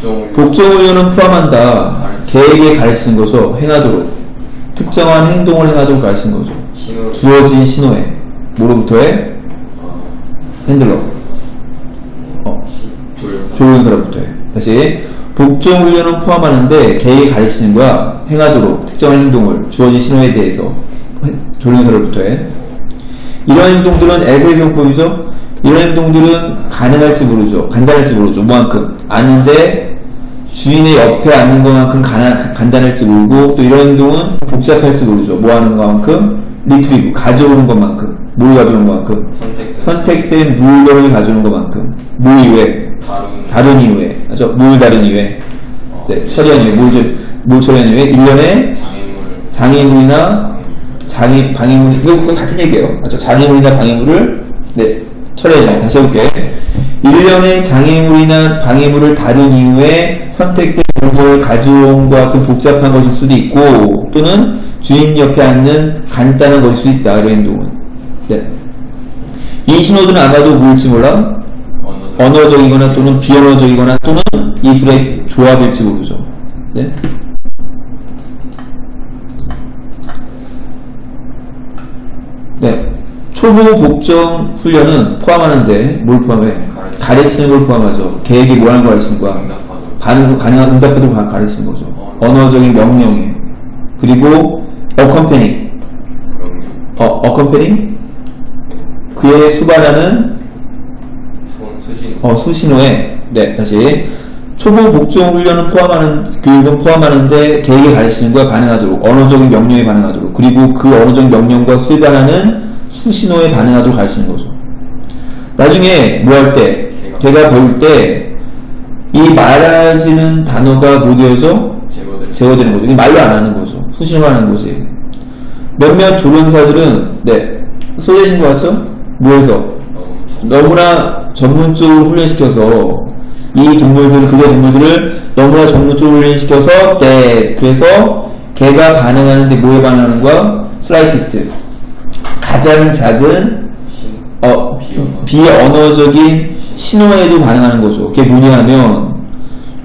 복종 복종훈련은 포함한다. 계획에 가르치는 거죠. 행하도록. 특정한 행동을 행하도록 가르치는 거죠. 주어진 신호에. 뭐로부터해? 어, 핸들러. 어, 조련 조련사로부터 해. 다시. 복종 훈련은 포함하는데 계획에 가르치는 거야. 행하도록 특정한 행동을 주어진 신호에 대해서 조련사로부터 해. 이런 행동들은 에세이 용법이죠. 이런 행동들은 가능할지 모르죠. 간단할지 모르죠. 뭐만큼 아는데 주인의 옆에 앉는 것만큼 가난, 간단할지 모르고 또 이런 행동은 복잡할지 모르죠. 뭐 하는 것만큼 retrieve 가져오는 것만큼 뭘 가져오는 것만큼 선택된 물건을 가져오는 것만큼 뭐 이외 다룬 이후에 맞죠? 뭘 다룬 이후에 어, 네, 처리한 뭘, 저- 뭘 처리한 이후에 일련의 장애물 장애물이나 장애 방해물 이거 같은 얘기예요. 맞죠? 장애물이나 방해물을 네 처리해야 다시 해볼게. 1년의 장애물이나 방해물을 다룬 이후에 선택된 물건을 가져온 것 같은 복잡한 것일 수도 있고 또는 주인 옆에 앉는 간단한 것일 수도 있다. 이런 행동은. 네. 이 신호들은 아마도 뭘지 몰라? 언어적 언어적이거나 또는 비언어적이거나 또는 이 둘의 조합일지 모르죠. 네? 네. 초보 복종 훈련은 포함하는데 뭘 포함해? 가르치- 가르치는 걸 포함하죠. 계획이 뭐 하는 걸 가르치는 거야? 응답하도록 반응, 가능한 응답도 가- 가르치는 거죠. 언어적인 명령에. 그리고 어컴페닝. 명령 어, 어컴페닝? 그에 수반하는 어, 수신호에, 네, 다시. 초보 복종 훈련은 포함하는, 교육은 포함하는데 계획에 가르치는 거에 반응하도록, 언어적인 명령에 반응하도록, 그리고 그 언어적인 명령과 수반하는 수신호에 반응하도록 가르치는 거죠. 나중에 뭐 할 때, 걔가 배울 때, 이 말하지는 단어가? 제거될 제거되는 거죠. 말로 안 하는 거죠. 수신호로 하는 거지. 몇몇 조련사들은, 네, 소개해진 것 같죠? 뭐해서? 너무 너무나 전문적으로 훈련시켜서 이 동물들 그의 동물들을 너무나 전문적으로 훈련시켜서 네 그래서 걔가 반응하는데 뭐에 반응하는 거야? 슬라이티스트 가장 작은 신어 비언어 비언어적인 신호에도 반응하는 거죠. 그게 뭐냐면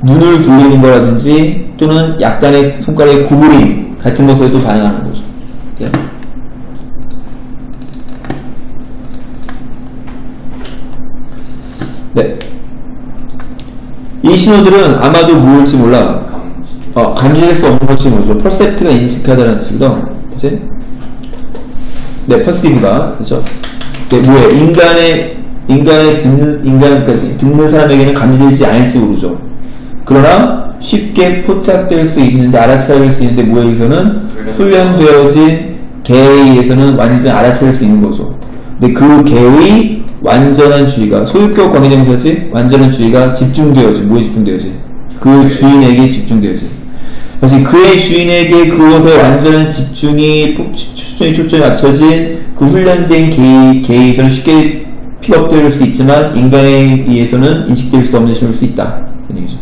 눈을 굴리는 거라든지 또는 약간의 손가락의 구부림 같은 것에도 반응하는 거죠. 예. 네. 이 신호들은 아마도 뭘지 몰라. 어, 감지할 수 없는 것이 뭐죠? percept가 인식하다라는 뜻이거든. 그치? 네, perceive가. 그죠? 네, 뭐예요? 인간의, 인간의 듣는, 인간, 그러니까 듣는 사람에게는 감지되지 않을지 모르죠. 그러나 쉽게 포착될 수 있는데, 알아차릴 수 있는데, 뭐에 의해서는 훈련되어진 개에 의해서는 완전 알아차릴 수 있는 거죠. 근데 그 개의 완전한 주의가, 소유격 관계대명사지? 완전한 주의가 집중되어지, 뭐에 집중되어지? 그 주인에게 집중되어지. 다시 그의 주인에게 그것에 완전한 집중이 폭- 초점이 초점이 맞춰진 그 훈련된 개에 의해서는 쉽게 픽업될 수 있지만 인간에 의해서는 인식될 수 없는 신호일 수 있다. 그런 얘기죠.